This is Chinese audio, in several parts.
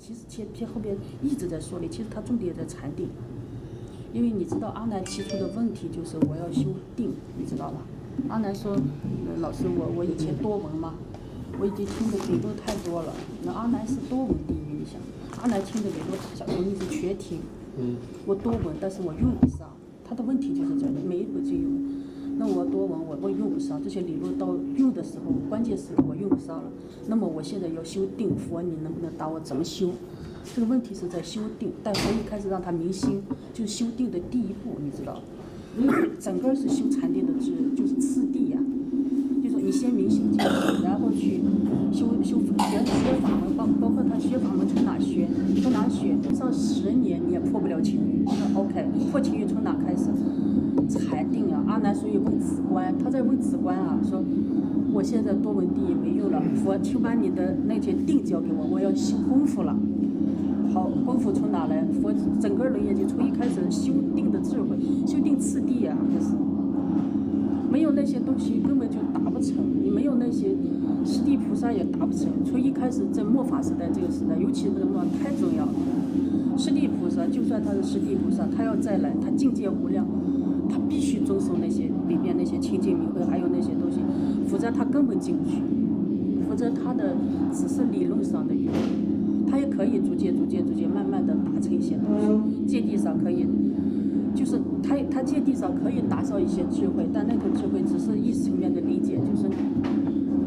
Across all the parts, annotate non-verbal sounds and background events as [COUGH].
其实前前后边一直在说的，其实他重点在禅定。因为你知道阿南提出的问题就是我要修定，你知道吧？阿南说，呃老师我我以前多闻嘛，我已经听的理论太多了。那阿南是多闻第一，你想，阿南听的理论，小时候一直全听，嗯我多闻，但是我用不上。他的问题就是这样的，没有就有。那我多闻，我我用不上这些理论，到用的时候，关键时刻我用不上了。那么我现在要修定，佛你能不能答我怎么修？这个问题是在修定，但佛一开始让他明心，就是修定的第一步，你知道？整个是修禅定的是，就是次第呀、就说你先明心见性，然后去修修学学法门，包包括他学法门从哪学，从哪学，上十年你也破不了情欲。那 OK，破情欲从哪开始？禅定啊，阿难所以问子观，他在问子观啊，说我现在多闻地也没用了，佛请把你的那些定交给我，我要修功夫了。好，功夫从哪来？佛整个人也就从一开始修定的智慧，修定次第啊，就是。没有那些东西根本就达不成，你没有那些师地菩萨也达不成。从一开始在末法时代这个时代，尤其是末太重要了。师地菩萨，就算他是师地菩萨，他要再来，他境界无量，些里边那些清净明慧，还有那些东西，否则他根本进不去。否则他的只是理论上的用，他也可以逐渐、逐渐、逐渐，慢慢的达成一些东西，见地上可以。就是他他见地上可以达到一些智慧，但那个智慧只是意识层面的理解，就是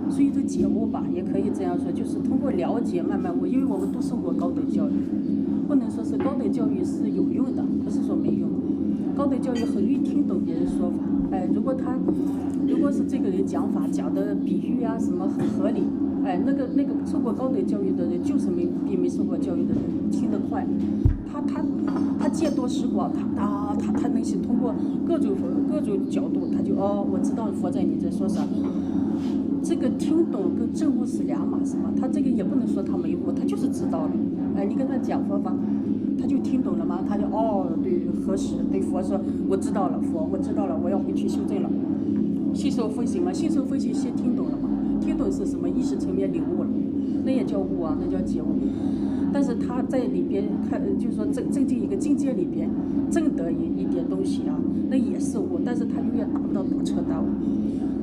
所以这解悟吧，也可以这样说，就是通过了解慢慢悟，因为我们都受过高等教育，不能说是高等教育是有用的，不是说没用。高等教育很容易听懂别人说法，哎，如果他如果是这个人讲法讲的比喻啊什么很合理，哎，那个那个受过高等教育的人就是没比没受过教育的人听得快，他他他见多识广，他他他他能是通过各种各种角度，他就哦，我知道佛在你在说啥。这个听懂跟证悟是两码事嘛，他这个也不能说他没悟，他就是知道了。哎，你跟他讲佛法，他就听懂了吗？他就哦，对，核实对佛说，我知道了，佛我知道了，我要回去修正了。信受分析嘛，信受分行先听懂了吗，听懂是什么意识层面领悟了，那也叫悟啊，那叫解悟。但是他在里边看，就是说正正进一个境界里边，证得一一点东西啊，那也是悟，但是他永远达不到大彻大悟。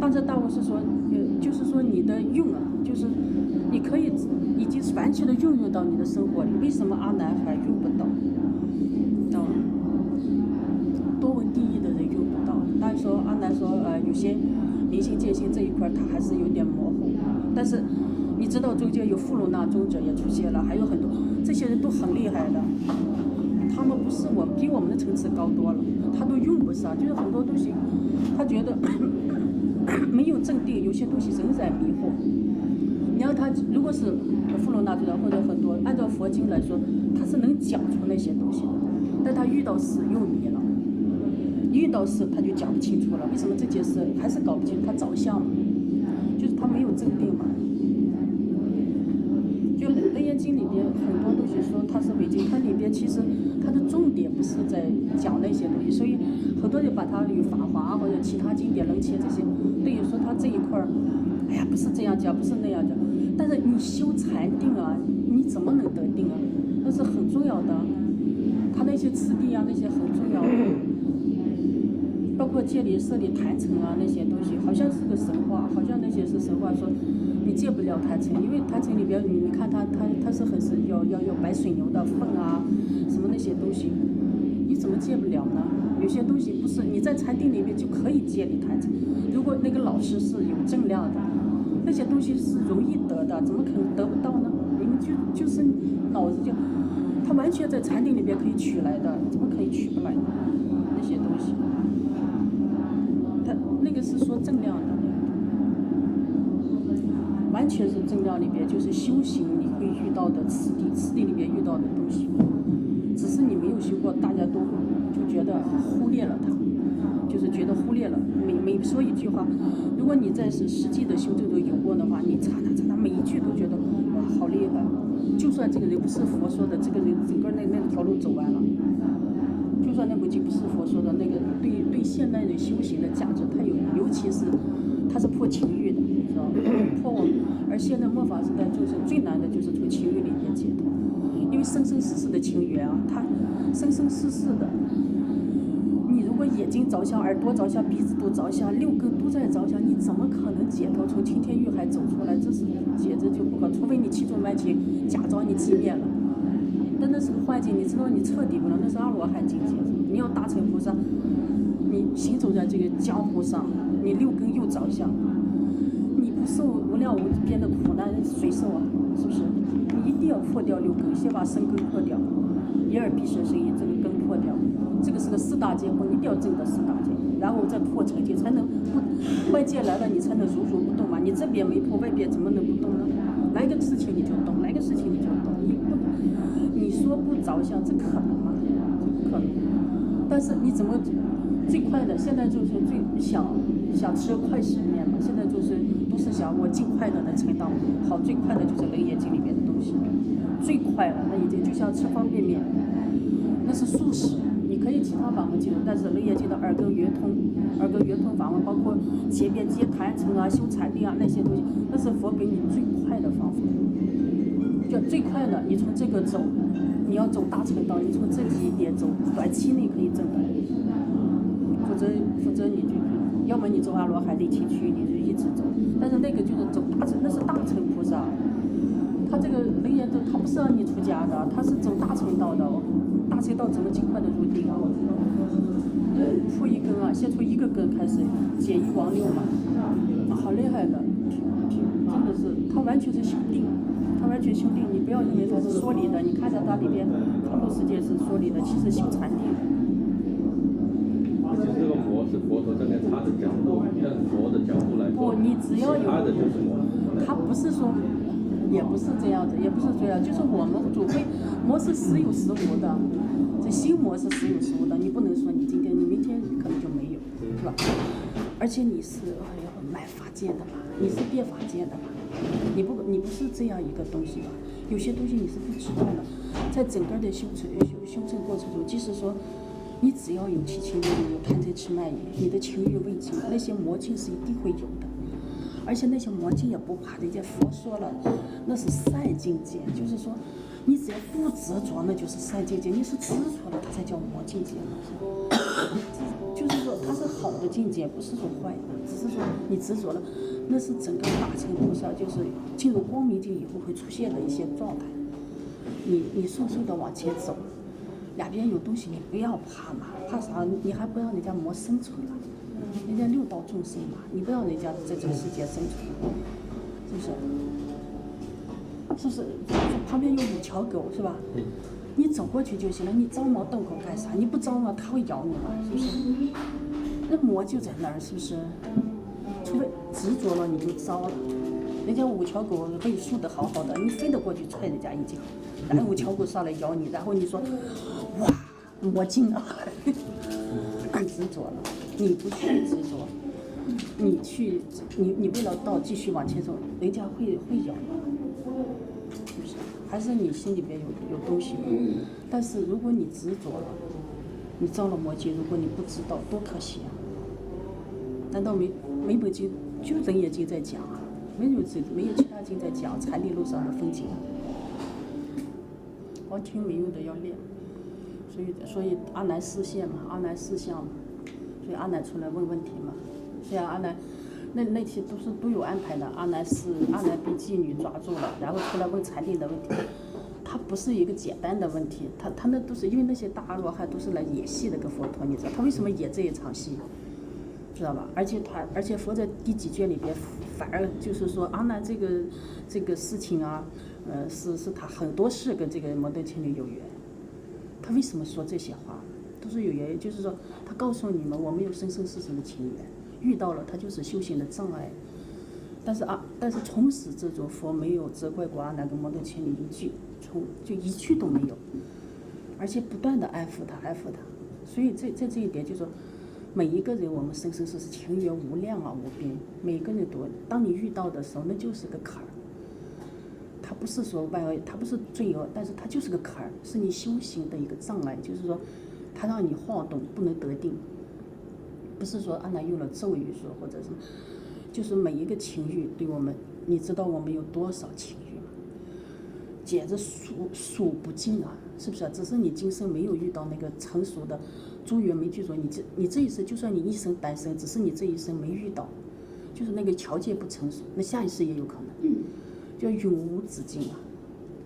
大彻大悟是说，呃，就是说你的用啊，就是你可以已经完全的运用到你的生活里。为什么阿南还用不到？啊，多闻第一的人用不到。但是说阿南说，呃，有些明心见性这一块儿他还是有点模糊。但是你知道中间有富罗那宗者也出现了，还有很多这些人都很厉害的。他们不是我比我们的层次高多了，他都用不上，就是很多东西，他觉得没有正定，有些东西仍然迷惑。你要他如果是富罗那宗者或者很多，按照佛经来说，他是能讲出那些东西的，但他遇到事又迷了，遇到事他就讲不清楚了。为什么这件事还是搞不清？他着相，就是他没有正定嘛。就《楞严经》里边很多东西说它是伪经，它里边其实它的重点不是在讲那些东西，所以很多人把它与《法华》或者其他经典、楞切这些，对于说它这一块儿，哎呀，不是这样讲，不是那样讲。但是你修禅定啊，你怎么能得定啊？那是很重要的，他那些次第啊，那些很重要的。包括建立、设立、坛城啊那些东西，好像是个神话，好像那些是神话，说你建不了坛城，因为坛城里边你你看它它它是很是要要要摆水牛的粪啊，什么那些东西，你怎么戒不了呢？有些东西不是你在禅定里面就可以建立坛城，如果那个老师是有正量的，那些东西是容易得的，怎么可能得不到呢？你们就就是脑子就，他完全在禅定里边可以取来的，怎么可以取不来？那些东西。他那个是说正量的，完全是正量里边就是修行你会遇到的次第，次第里面遇到的东西，只是你没有修过，大家都就觉得忽略了它，就是觉得忽略了。每每说一句话，如果你在是实际的修正中有过的话，你查它查它每一句都觉得哇好厉害，就算这个人不是佛说的，这个人整个那那条路走完了。就算那部经不是佛说的，那个对对现代人修行的价值，它有，尤其是它是破情欲的，你知道？破我，而现在末法时代就是最难的，就是从情欲里面解脱。因为生生世世的情缘啊，它生生世世的。如果眼睛着相，耳朵着相，鼻子都着相，六根都在着相，你怎么可能解脱从青天欲海走出来？这是简直就不可，除非你气中满情，假装你寂灭了。但那是个幻境，你知道你彻底不能，那是阿罗汉境界。你要大乘菩萨，你行走在这个江湖上，你六根又着相，你不受无量无边的苦难，谁受啊？是不是？你一定要破掉六根，先把身根破掉，眼耳鼻舌身意这个根破掉。这个是个四大皆空，一定要证得四大皆，然后再破成就，才能不外界来了你才能如如不动嘛。你这边没破，外边怎么能不动呢？来个事情你就动，来个事情你就动，你不，你说不着相，这可能吗？这不可能。但是你怎么最快的？现在就是最想想吃快食面嘛。现在就是都是想我尽快的能成道，好最快的就是楞严经里面的东西，最快了，那已经就像吃方便面，那是速食。你可以其他法门进入，但是楞严经的耳根圆通，耳根圆通法门包括前面接坛城啊、修禅定啊那些东西，那是佛给你最快的方法。就最快的，你从这个走，你要走大乘道，你从这一点走，短期内可以证得。否则，否则你就，要么你走阿罗汉立体区，你就一直走。但是那个就是走大乘，那是大乘菩萨。他这个楞严咒，他不是让你出家的，他是走大乘道的。大乘道怎么尽快的入定啊？出一根啊，先从一个根开始，减一亡六嘛，好厉害的，真的是，他完全是修定，他完全修定，你不要认为他是说理的，你看着他里边很多世界是说理的，其实修禅定。其实这个佛是佛陀站在他的角度，用佛的角度来不，你只要有，他不是说。也不是这样子，也不是这样，就是我们主会魔是时有时无的，这心魔是时有时无的，你不能说你今天你明天可能就没有，是吧？而且你是哎呀买法剑的嘛，你是变法剑的嘛，你不你不是这样一个东西吧？有些东西你是不知道的，在整个的修成修修成过程中，即使说你只要有七情六欲，有贪嗔痴慢疑，你的情欲未尽，那些魔境是一定会有的。而且那些魔境也不怕，人家佛说了，那是善境界，就是说，你只要不执着，那就是善境界。你是执着了，它才叫魔境界。就是说，它是好的境界，不是说坏的，只是说你执着了，那是整个大乘菩萨就是进入光明境以后会出现的一些状态。你你速速的往前走，两边有东西你不要怕嘛，怕啥？你还不让人家魔生存了。人家六道众生嘛，你不要人家在这个世界生存，是不是？是不是？旁边有五条狗是吧？你走过去就行了，你招猫逗狗干啥？你不招嘛，它会咬你嘛，是不是？那魔就在那儿，是不是？除非执着了，你就招了。人家五条狗被竖得好好的，你非得过去踹人家一脚，然后五条狗上来咬你，然后你说，哇，魔精啊，更 [LAUGHS] 执着了。你不去执着，你去，你你为了道继续往前走，人家会会咬是不是？还是你心里边有有东西？但是如果你执着了，你造了魔戒，如果你不知道，多可惜啊！难道没没本经就人眼睛在讲啊？没有这没有其他经在讲禅定路上的风景啊？光听没用的，要练。所以所以阿难视线嘛，阿难视相嘛。阿难出来问问题嘛？是啊，阿难，那那些都是都有安排的。阿难是阿难被妓女抓住了，然后出来问禅定的问题。他不是一个简单的问题，他他那都是因为那些大阿罗汉都是来演戏的，跟佛陀，你知道他为什么演这一场戏？知道吧？而且他而且佛在第几卷里边反而就是说阿难这个这个事情啊，呃，是是他很多事跟这个摩登情侣有缘。他为什么说这些话？都是有原因，就是说。他告诉你们，我们有生生世世的情缘，遇到了他就是修行的障碍。但是啊，但是从始至终，佛没有责怪过阿难跟摩登千里一句，从就一句都没有，而且不断的安抚他，安抚他。所以在在这一点，就是说，每一个人，我们生生世世情缘无量啊，无边。每个人都，当你遇到的时候，那就是个坎儿。他不是说万恶，他不是罪恶，但是他就是个坎儿，是你修行的一个障碍，就是说。他让你晃动，不能得定，不是说阿难用了咒语说或者什么，就是每一个情绪对我们，你知道我们有多少情绪吗？简直数数不尽啊，是不是？只是你今生没有遇到那个成熟的，朱元没具足，你这你这一生就算你一生单身，只是你这一生没遇到，就是那个条件不成熟，那下一世也有可能，就永无止境啊。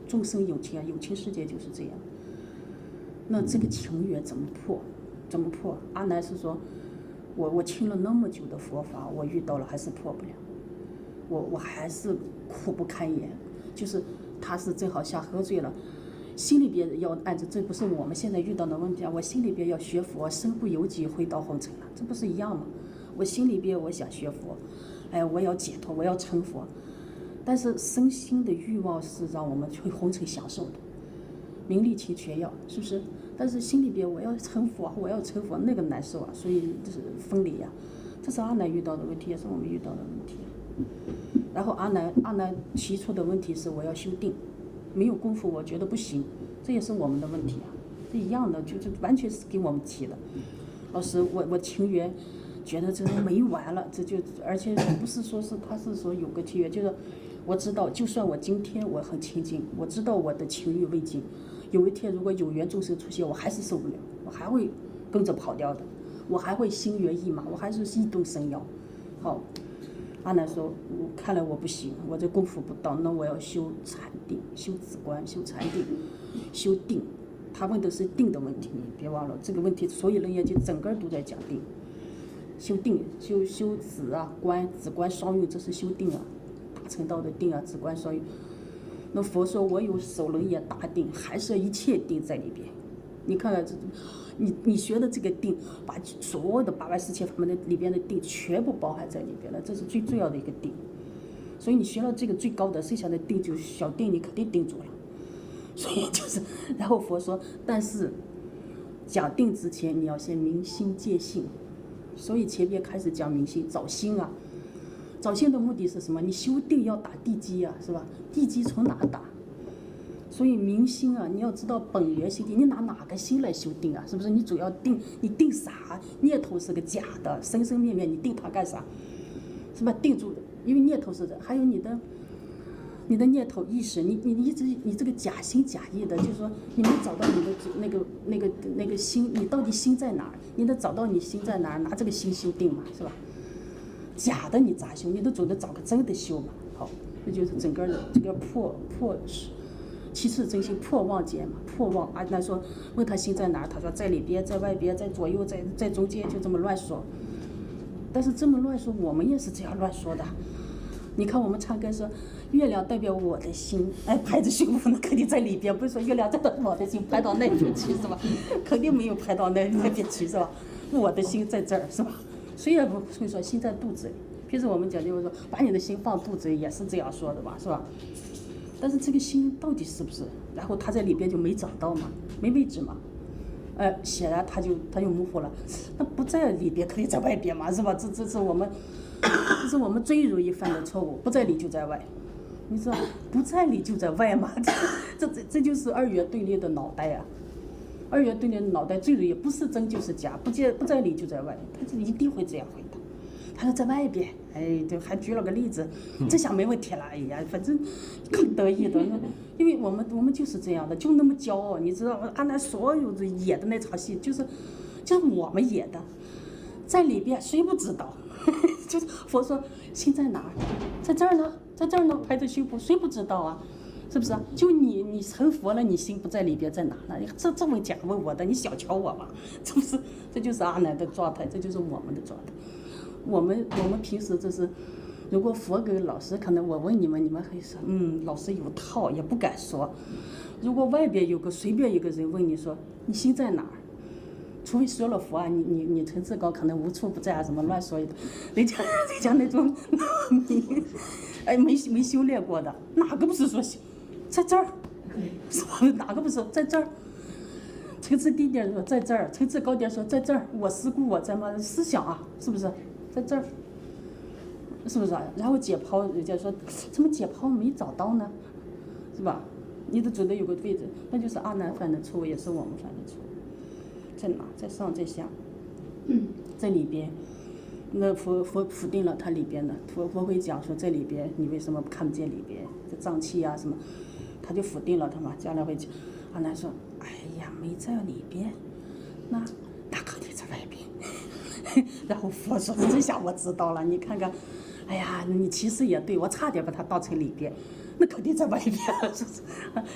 众生有情啊，有情世界就是这样。那这个情缘怎么破？怎么破？阿难是说，我我听了那么久的佛法，我遇到了还是破不了，我我还是苦不堪言。就是他是正好像喝醉了，心里边要按着，这不是我们现在遇到的问题啊。我心里边要学佛，身不由己回到红尘了，这不是一样吗？我心里边我想学佛，哎，我要解脱，我要成佛，但是身心的欲望是让我们去红尘享受的，名利情全要，是不是？但是心里边我要成佛，我要成佛，那个难受啊，所以就是分离呀。这是阿南遇到的问题，也是我们遇到的问题。然后阿南阿南提出的问题是我要修定，没有功夫我觉得不行，这也是我们的问题啊，这一样的就是完全是给我们提的。老师，我我情缘觉得这没完了，这就而且不是说是他是说有个情缘，就是我知道就算我今天我很清净，我知道我的情欲未尽。有一天，如果有缘众生出现，我还是受不了，我还会跟着跑掉的，我还会心猿意马，我还是意动神摇。好，阿难说，我看来我不行，我这功夫不到，那我要修禅定，修止观，修禅定，修定。他问的是定的问题，你别忘了这个问题，所有人也就整个都在讲定，修定，修修止啊，观止观双运，这是修定啊，大乘道的定啊，止观双运。那佛说，我有首楞严大定，还是一切定在里边。你看看这，你你学的这个定，把所有的八万四千法门的里边的定全部包含在里边了，这是最重要的一个定。所以你学了这个最高的剩下的定，就小定，你肯定定住了。所以就是，然后佛说，但是讲定之前，你要先明心见性。所以前边开始讲明心，找心啊。找心的目的是什么？你修定要打地基呀，是吧？地基从哪打？所以明心啊，你要知道本源心地，你拿哪个心来修定啊？是不是？你主要定，你定啥？念头是个假的，生生灭灭，你定它干啥？是吧？定住，因为念头是的，还有你的，你的念头意识，你你一直你这个假心假意的，就是说你没找到你的那个那个那个心，你到底心在哪？你得找到你心在哪，拿这个心修定嘛，是吧？假的你咋修？你都总得找个真的修嘛。好，这就是整个的这个破破，其次真心破妄见嘛，破妄。阿难说问他心在哪儿？他说在里边，在外边，在左右，在在中间，就这么乱说。但是这么乱说，我们也是这样乱说的。你看我们唱歌说月亮代表我的心，哎，拍着胸脯那肯定在里边，不是说月亮代表我的心拍到那边去是吧？[LAUGHS] 肯定没有拍到那那边去是吧？我的心在这儿是吧？谁也不会说心在肚子里，平时我们讲就是说把你的心放肚子里也是这样说的吧，是吧？但是这个心到底是不是？然后他在里边就没找到嘛，没位置嘛，呃，显然他就他就模糊了。那不在里边肯定在外边嘛，是吧？这这是我们，这是我们最容易犯的错误，不在里就在外。你说不在里就在外嘛？[LAUGHS] 这这这就是二元对立的脑袋呀。二元对你的脑袋最容易不是真就是假，不见不在里就在外，他就一定会这样回答。他说在外边，哎，对还举了个例子，这下没问题了。哎呀，反正更得意的，因为我们我们就是这样的，就那么骄傲，你知道吗？阿南所有的演的那场戏，就是就是我们演的，在里边谁不知道？[LAUGHS] 就是佛说心在哪儿，在这儿呢，在这儿呢，拍着胸脯，谁不知道啊？是不是？就你，你成佛了，你心不在里边，在哪呢？这这么讲问我的，你小瞧我吧？[LAUGHS] 这不是，这就是阿难的状态，这就是我们的状态。我们我们平时就是，如果佛跟老师，可能我问你们，你们会说，嗯，老师有套，也不敢说。如果外边有个随便一个人问你说，你心在哪儿？除非说了佛啊，你你你层次高，可能无处不在啊，什么乱说一通。人家人家那种，[LAUGHS] 哎没没修炼过的，哪个不是说修？在这儿，[LAUGHS] 哪个不是在这儿？层次低点说在这儿，层次高点说在这儿。我思故我在嘛？思想啊，是不是在这儿？是不是啊？然后解剖，人家说怎么解剖没找到呢？是吧？你都总得有个位置，那就是阿难犯的错误，也是我们犯的错误。在哪？在上，在下，在里边。那佛佛否定了它里边的，佛佛会讲说在里边，你为什么看不见里边？这脏器啊什么？他就否定了他嘛，将来会讲。阿南说：“哎呀，没在里边，那那肯定在外边。[LAUGHS] ”然后佛说：“这下我知道了，你看看，哎呀，你其实也对我差点把他当成里边。”那肯定在外边，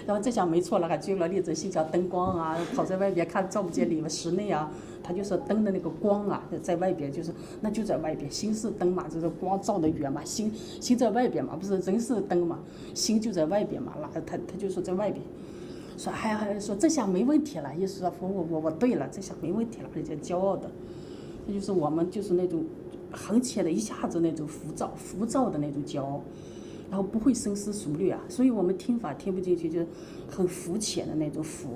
然后这下没错了，还举了例子，心想灯光啊，跑在外边看照不见里面室内啊，他就说灯的那个光啊，在外边就是那就在外边，心是灯嘛，就是光照的远嘛，心心在外边嘛，不是人是灯嘛，心就在外边嘛，那他他就说在外边，说还还说这下没问题了，意思说我我我对了，这下没问题了，人家骄傲的，那就是我们就是那种横起来一下子那种浮躁浮躁的那种骄傲。然后不会深思熟虑啊，所以我们听法听不进去，就是很肤浅的那种佛。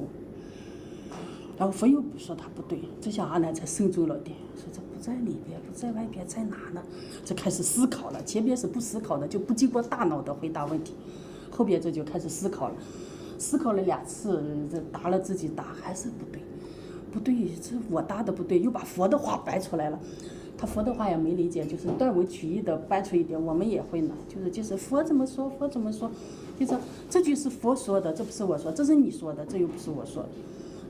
然后佛又不说他不对，这下阿难才慎重了点，说这不在里边，不在外边，在哪呢？这开始思考了，前边是不思考的，就不经过大脑的回答问题，后边这就开始思考了，思考了两次，这答了自己答还是不对，不对，这我答的不对，又把佛的话掰出来了。他佛的话也没理解，就是断文取义的搬出一点，我们也会呢。就是就是佛怎么说，佛怎么说，就是这句是佛说的，这不是我说，这是你说的，这又不是我说的，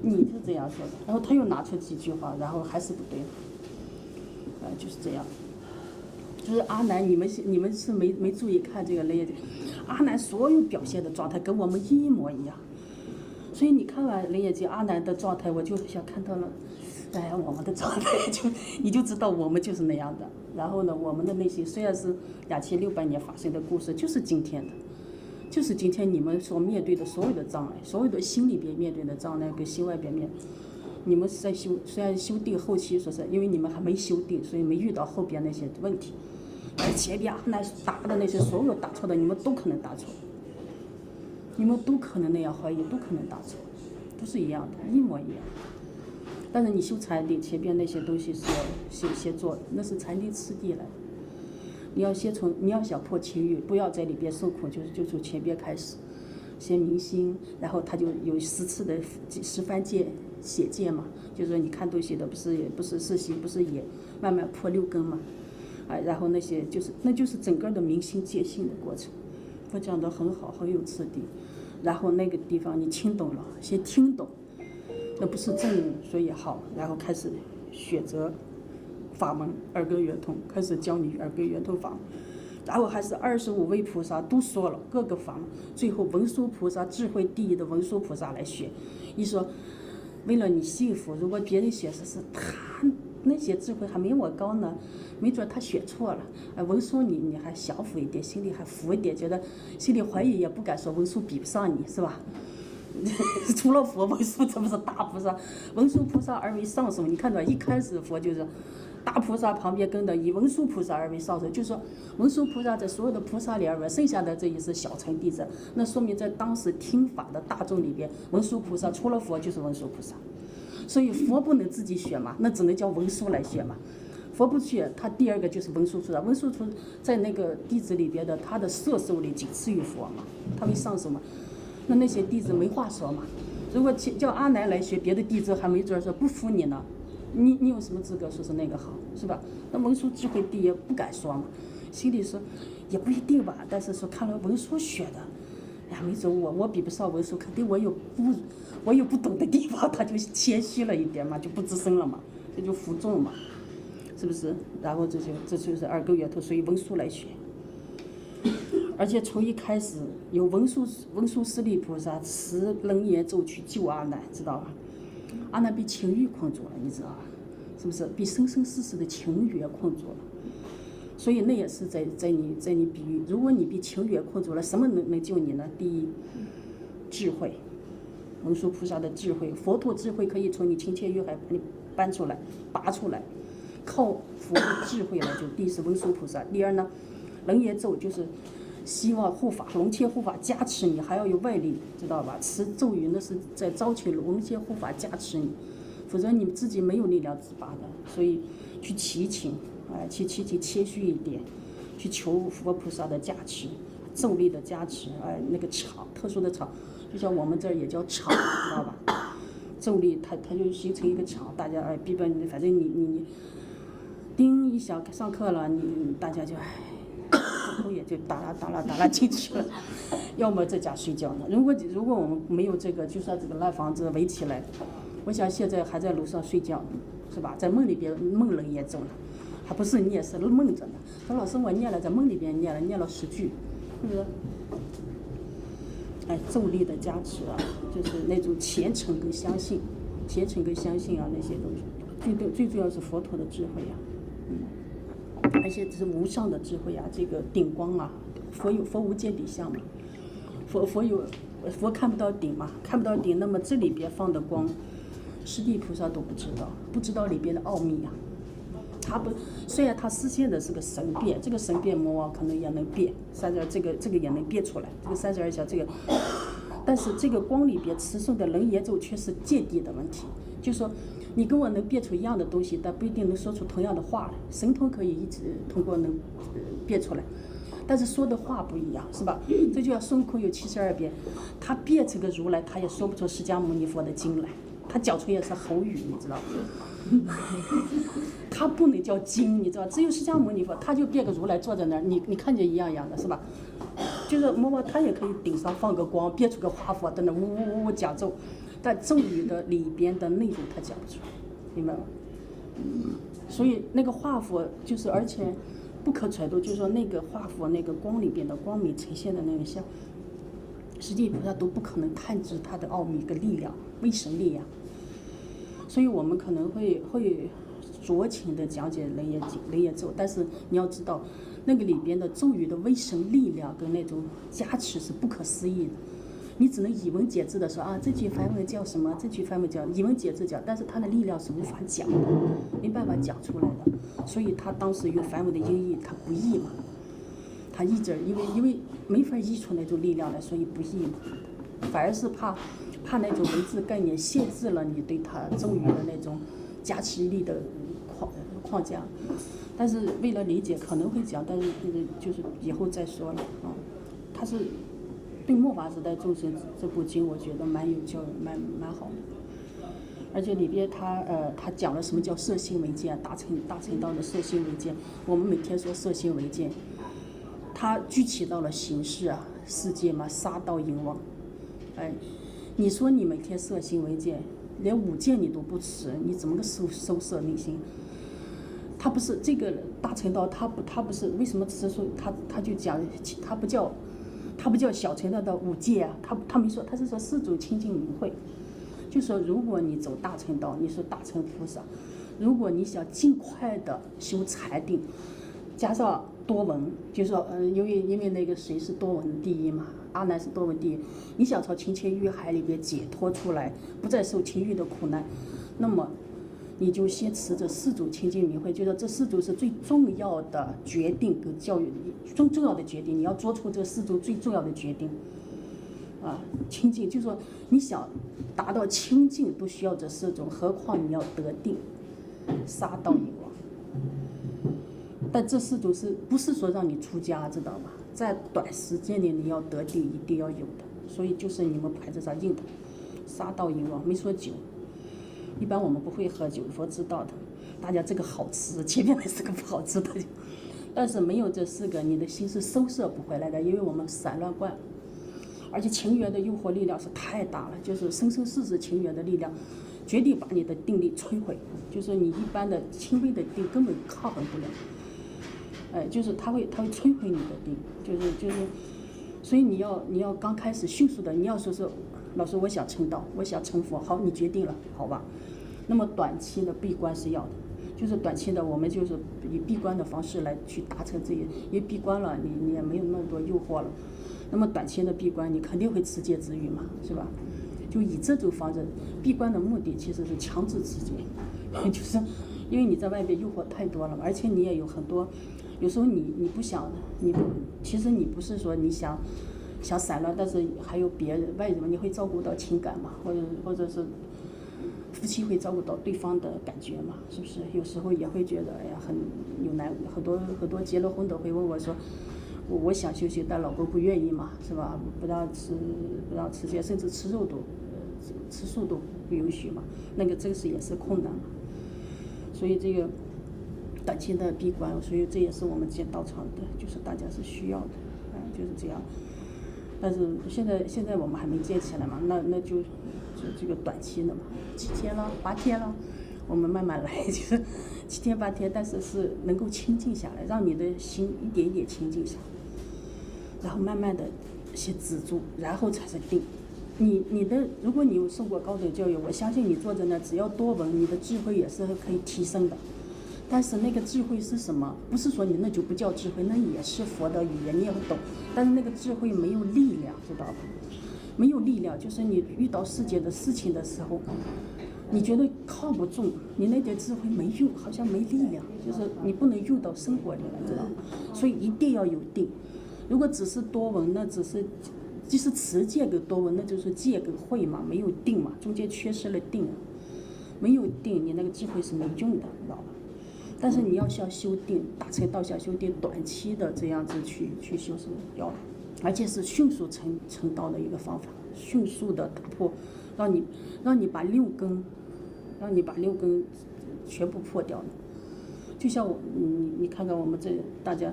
你是这样说的。然后他又拿出几句话，然后还是不对，啊，就是这样。就是阿南，你们你们是没没注意看这个雷子，阿南所有表现的状态跟我们一模一样。所以你看完雷眼睛阿南的状态，我就想看到了。哎，我们的状态就你就知道我们就是那样的。然后呢，我们的内心虽然是两千六百年发生的故事，就是今天的，就是今天你们所面对的所有的障碍，所有的心里边面对的障碍跟心外边面，你们在修，虽然修定后期说是因为你们还没修定，所以没遇到后边那些问题。而前边那答的那些所有答错的，你们都可能答错，你们都可能那样怀疑，都可能答错，都是一样的，一模一样。但是你修禅定前边那些东西是要先先做的，那是禅定次第来。你要先从你要想破情欲，不要在里边受苦，就是就从前边开始，先明心，然后他就有十次的十番戒写戒嘛，就是说你看东西的不是也不是是心不是也，慢慢破六根嘛，啊，然后那些就是那就是整个的明心见性的过程，我讲的很好，很有次第，然后那个地方你听懂了，先听懂。这不是正，所以好，然后开始选择法门，耳根圆通，开始教你耳根圆通法，然后还是二十五位菩萨都说了各个法门，最后文殊菩萨智慧第一的文殊菩萨来选，你说为了你幸福，如果别人选是是他那些智慧还没我高呢，没准他选错了，哎，文殊你你还降服一点，心里还服一点，觉得心里怀疑也不敢说文殊比不上你是吧？[LAUGHS] 除了佛文殊，这不是大菩萨？文殊菩萨而为上首，你看到一开始佛就是大菩萨旁边跟的，以文殊菩萨而为上首，就是说文殊菩萨在所有的菩萨里边，剩下的这一是小乘弟子，那说明在当时听法的大众里边，文殊菩萨除了佛就是文殊菩萨，所以佛不能自己选嘛，那只能叫文殊来选嘛。佛不选，他第二个就是文殊菩萨，文殊菩萨在那个弟子里边的，他的色受力仅次于佛嘛，他为上首嘛。那那些弟子没话说嘛？如果叫阿难来学，别的弟子还没准说不服你呢。你你有什么资格说是那个好，是吧？那文殊智慧第一不敢说嘛，心里说也不一定吧。但是说看了文殊学的，哎呀，没准我我比不上文殊，肯定我有不我有不懂的地方，他就谦虚了一点嘛，就不吱声了嘛，这就服众嘛，是不是？然后这就这就是二个月头所以文殊来学。而且从一开始有文殊文殊师利菩萨持楞严咒去救阿难，知道吧？阿难被情欲困住了，你知道吧？是不是被生生世世的情缘困住了？所以那也是在在你在你比喻，如果你被情缘困住了，什么能能救你呢？第一，智慧，文殊菩萨的智慧，佛陀智慧可以从你情切欲海把你搬出来、拔出来，靠佛的智慧来救。第一是文殊菩萨，第二呢，楞严咒就是。希望护法龙天护法加持你，还要有外力，知道吧？持咒语那是在招求龙天护法加持你，否则你自己没有力量自拔的。所以去祈请，哎，去祈请谦虚一点，去求佛菩萨的加持，咒力的加持，哎，那个场特殊的场，就像我们这儿也叫场，知道吧？咒力它它就形成一个场，大家哎，比本反正你你你，叮一响上课了，你大家就哎。头也就哒啦哒啦哒啦进去了，[LAUGHS] 要么在家睡觉呢。如果如果我们没有这个，就算这个烂房子围起来，我想现在还在楼上睡觉，是吧？在梦里边梦人也走了，还不是念是梦着呢。说老师我念了，在梦里边念了念了十句，是不是？哎，重力的加持啊，就是那种虔诚跟相信，虔诚跟相信啊那些东西，最最最重要是佛陀的智慧呀，嗯，而且这是无上的智慧啊，这个顶光啊，佛有佛无见底相嘛，佛佛有佛看不到顶嘛，看不到顶，那么这里边放的光，释地菩萨都不知道，不知道里边的奥秘呀。他不，虽然他实现的是个神变，这个神变魔王可能也能变，三十二这个这个也能变出来，这个三十二相这个，但是这个光里边持诵的楞严咒却是见地的问题，就说你跟我能变出一样的东西，但不一定能说出同样的话来。神通可以一直通过能呃变出来，但是说的话不一样，是吧？这就像孙悟空有七十二变，他变成个如来，他也说不出释迦牟尼佛的经来，他讲出也是口语，你知道？[LAUGHS] 他不能叫经，你知道，只有释迦牟尼佛，他就变个如来坐在那儿，你你看见一样一样的，是吧？就是摸摸他也可以顶上放个光，变出个华佛在那呜呜呜呜讲咒，但咒语的里边的内容他讲不出来，明白吗？所以那个画佛就是，而且不可揣度，就是说那个画佛那个光里边的光明呈现的那个像，实际菩萨都不可能探知它的奥秘跟力量，为神力量。所以我们可能会会酌情的讲解雷业经、雷业咒，但是你要知道，那个里边的咒语的威神力量跟那种加持是不可思议的。你只能以文解字的说啊，这句梵文叫什么？这句梵文叫以文解字讲，但是它的力量是无法讲的，没办法讲出来的。所以他当时用梵文的音译，他不译嘛，他译字，因为因为没法译出那种力量来，所以不译嘛，反而是怕。怕那种文字概念限制了你对他咒语的那种加持力的框框架，但是为了理解可能会讲，但是那个就是以后再说了啊。他是对末法时代众生这部经，我觉得蛮有教育，蛮蛮好的。而且里边他呃他讲了什么叫色心为见，大乘大乘道的色心为见。我们每天说色心为见，他具体到了形式啊，世界嘛，杀盗淫妄，哎。你说你每天色心为见，连五戒你都不持，你怎么个收收摄内心？他不是这个大乘道，他不他不是为什么持说他他就讲他不叫他不叫小乘道的五戒啊？他他没说，他是说四种清净明慧，就说如果你走大乘道，你是大乘菩萨，如果你想尽快的修禅定，加上多闻，就说嗯，因为因为那个谁是多闻第一嘛？阿难是多闻第一，你想从情切欲海里边解脱出来，不再受情欲的苦难，那么你就先持着四组清净明慧，就说这四组是最重要的决定跟教育，最重要的决定，你要做出这四组最重要的决定。啊，清净，就说你想达到清净，都需要这四种，何况你要得定，杀道以亡。但这四种是不是说让你出家，知道吗？在短时间内你要得定，一定要有的，所以就是你们牌子上印的，杀道淫妄，没说酒，一般我们不会喝酒，佛知道的，大家这个好吃，前面那是个不好吃的，但是没有这四个，你的心是收摄不回来的，因为我们散乱惯，而且情缘的诱惑力量是太大了，就是生生世世情缘的力量，决定把你的定力摧毁，就是你一般的轻微的定根本抗衡不了。哎，就是他会，他会摧毁你的病，就是就是，所以你要你要刚开始迅速的，你要说是，老师我想成道，我想成佛，好，你决定了，好吧？那么短期的闭关是要的，就是短期的我们就是以闭关的方式来去达成这些，因为闭关了，你你也没有那么多诱惑了。那么短期的闭关，你肯定会持戒之欲嘛，是吧？就以这种方式闭关的目的其实是强制持戒，[LAUGHS] 就是因为你在外边诱惑太多了，而且你也有很多。有时候你你不想，你，其实你不是说你想想散了，但是还有别人外人嘛，你会照顾到情感嘛，或者或者是夫妻会照顾到对方的感觉嘛，是不是？有时候也会觉得哎呀很有难，很多很多结了婚的会问我说，我我想休息，但老公不愿意嘛，是吧？不让吃不让吃些，甚至吃肉都呃吃吃素都不允许嘛，那个这个是也是困难嘛，所以这个。短期的闭关，所以这也是我们建道场的，就是大家是需要的，嗯，就是这样。但是现在现在我们还没建起来嘛，那那就这个短期的嘛，七天了，八天了，我们慢慢来，就是七天八天，但是是能够清静下来，让你的心一点一点清静下来，然后慢慢的先止住，然后才是定。你你的，如果你有受过高等教育，我相信你坐在那，只要多闻，你的智慧也是可以提升的。但是那个智慧是什么？不是说你那就不叫智慧，那也是佛的语言，你也会懂。但是那个智慧没有力量，知道吧？没有力量，就是你遇到世界的事情的时候，你觉得靠不住，你那点智慧没用，好像没力量，就是你不能用到生活里来，知道吗？所以一定要有定。如果只是多闻，那只是。即是持戒跟多闻，那就是戒跟慧嘛，没有定嘛，中间缺失了定，没有定，你那个智慧是没用的，知道吧？但是你要想修定，大乘道下修定，短期的这样子去去修是要，而且是迅速成成道的一个方法，迅速的打破，让你让你把六根，让你把六根全部破掉了，就像我你你看看我们这大家。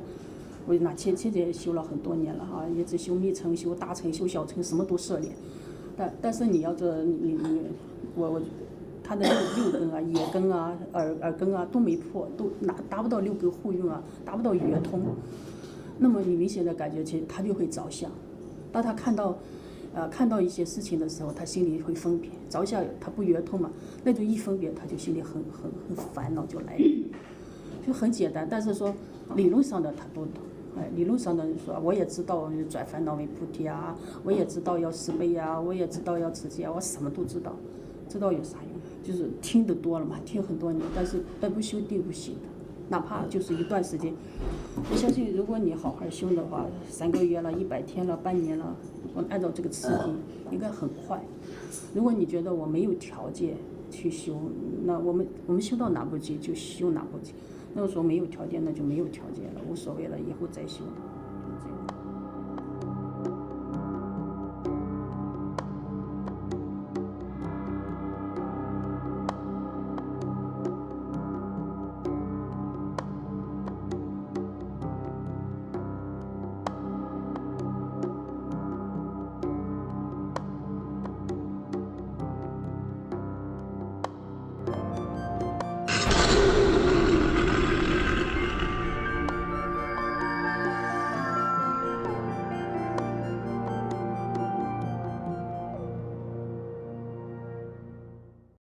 我那前前也修了很多年了哈，一直修密乘、修大乘、修小乘，什么都涉猎。但但是你要这你你我我，他的六六根啊、眼根啊、耳耳根啊都没破，都拿达不到六根互用啊，达不到圆通。那么你明显的感觉，其实他就会着想。当他看到呃看到一些事情的时候，他心里会分别着想，他不圆通嘛，那就一分别，他就心里很很很烦恼就来了，[LAUGHS] 就很简单。但是说理论上的他都懂。哎，理论上的人说，我也知道转烦恼为菩提啊，我也知道要慈悲啊，我也知道要持戒，我什么都知道，知道有啥用？就是听得多了嘛，听很多年，但是但不修定不行的，哪怕就是一段时间。我相信，如果你好好修的话，三个月了，一百天了，半年了，我按照这个次第，应该很快。如果你觉得我没有条件去修，那我们我们修到哪步去就修哪步去。那个时候没有条件，那就没有条件了，无所谓了，以后再修的，就这样。